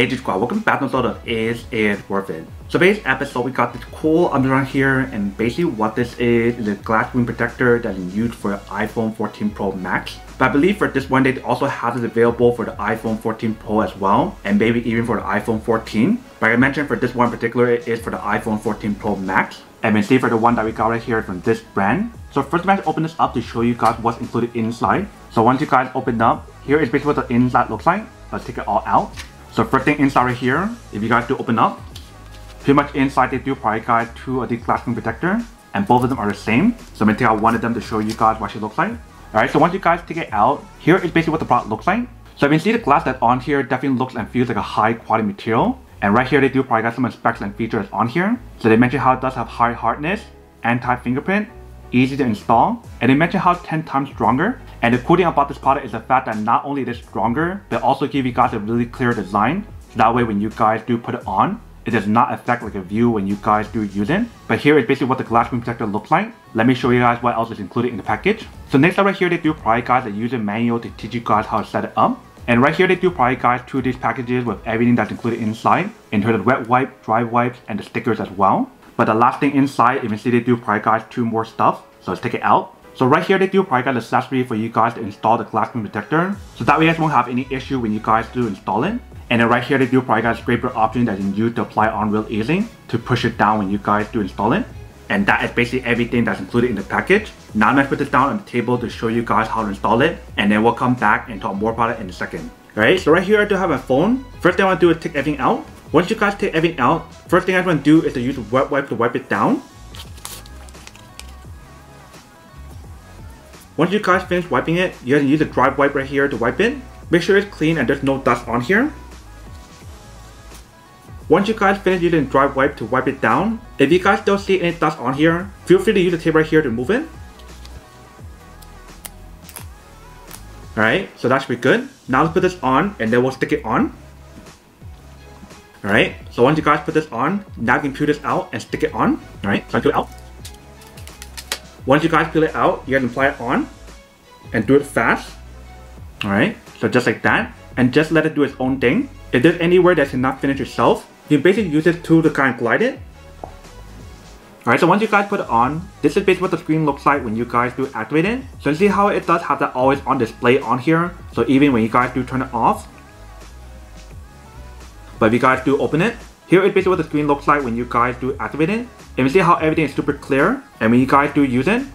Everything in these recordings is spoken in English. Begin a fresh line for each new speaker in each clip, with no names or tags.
Hey Squad, welcome back to of Is It Worth It? So today's episode we got this cool underground here and basically what this is is a glass screen protector that is used for iPhone 14 Pro Max. But I believe for this one they also have it available for the iPhone 14 Pro as well and maybe even for the iPhone 14. But I mentioned for this one in particular it is for the iPhone 14 Pro Max. And then see for the one that we got right here from this brand. So first I'm going to open this up to show you guys what's included inside. So once you guys open up, here is basically what the inside looks like. Let's take it all out. So first thing inside right here, if you guys do open up, pretty much inside they do provide two of these screen protector and both of them are the same. So I'm gonna take out one of them to show you guys what she looks like. Alright, so once you guys take it out, here is basically what the product looks like. So you can see the glass that's on here definitely looks and feels like a high quality material. And right here they do provide some specs and features on here. So they mention how it does have high hardness, and anti-fingerprint, easy to install, and mention how 10 times stronger. And the cool thing about this product is the fact that not only is it stronger, but also give you guys a really clear design. So that way when you guys do put it on, it does not affect like a view when you guys do use it. But here is basically what the glass screen protector looks like. Let me show you guys what else is included in the package. So next up right here, they do provide guys a user manual to teach you guys how to set it up. And right here they do provide guys two of these packages with everything that's included inside, in terms of wet wipe, dry wipes, and the stickers as well. But the last thing inside, you can see they do guys two more stuff. So let's take it out. So right here they do an accessory for you guys to install the glass screen protector. So that way you guys won't have any issue when you guys do install it. And then right here they do guys scraper option that you can use to apply on real easy to push it down when you guys do install it. And that is basically everything that's included in the package. Now I'm gonna put this down on the table to show you guys how to install it. And then we'll come back and talk more about it in a second. Alright, so right here I do have a phone. First thing I want to do is take everything out. Once you guys take everything out, first thing I want to do is to use wet wipe to wipe it down. Once you guys finish wiping it, you guys use a dry wipe right here to wipe it. Make sure it's clean and there's no dust on here. Once you guys finish using dry wipe to wipe it down, if you guys don't see any dust on here, feel free to use the tape right here to move it. Alright, so that should be good. Now let's put this on and then we'll stick it on. Alright, so once you guys put this on, now you can peel this out and stick it on. Alright, so I peel it out. Once you guys peel it out, you guys apply it on and do it fast. Alright, so just like that. And just let it do its own thing. If there's anywhere that cannot finish yourself, you basically use this tool to kind of glide it. Alright, so once you guys put it on, this is basically what the screen looks like when you guys do activate it. So you see how it does have that always on display on here. So even when you guys do turn it off. But if you guys do open it, here is basically what the screen looks like when you guys do activate it. And you see how everything is super clear. And when you guys do use it,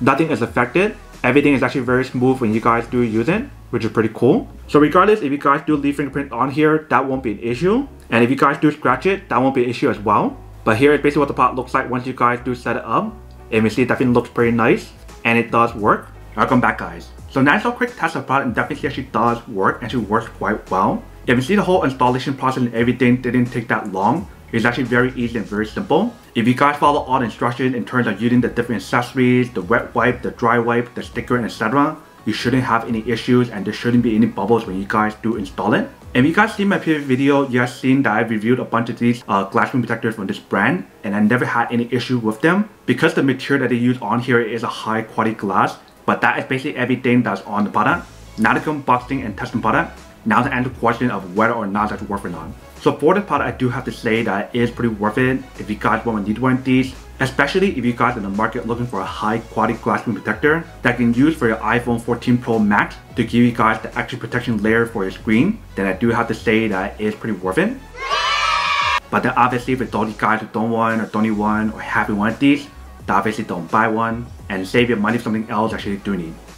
nothing is affected. Everything is actually very smooth when you guys do use it, which is pretty cool. So regardless, if you guys do leave fingerprint on here, that won't be an issue. And if you guys do scratch it, that won't be an issue as well. But here is basically what the pot looks like once you guys do set it up. And you see it definitely looks pretty nice. And it does work. Welcome back guys. So nice little quick test of product and definitely actually does work and actually works quite well. If you see the whole installation process and everything didn't take that long. It's actually very easy and very simple. If you guys follow all the instructions in terms of using the different accessories, the wet wipe, the dry wipe, the sticker, etc., you shouldn't have any issues and there shouldn't be any bubbles when you guys do install it. And if you guys seen my previous video, you guys seen that I reviewed a bunch of these uh, glass screen protectors from this brand and I never had any issue with them because the material that they use on here is a high quality glass but that is basically everything that's on the product. Now to unboxing and testing product, now to answer the question of whether or not that's worth it or not. So for this product, I do have to say that it is pretty worth it if you guys want to need one of these, especially if you guys in the market looking for a high quality glass screen protector that can use for your iPhone 14 Pro Max to give you guys the extra protection layer for your screen, then I do have to say that it is pretty worth it. But then obviously for those guys who don't want or don't need one or haven't one of these, obviously don't buy one and save your money for something else actually do need.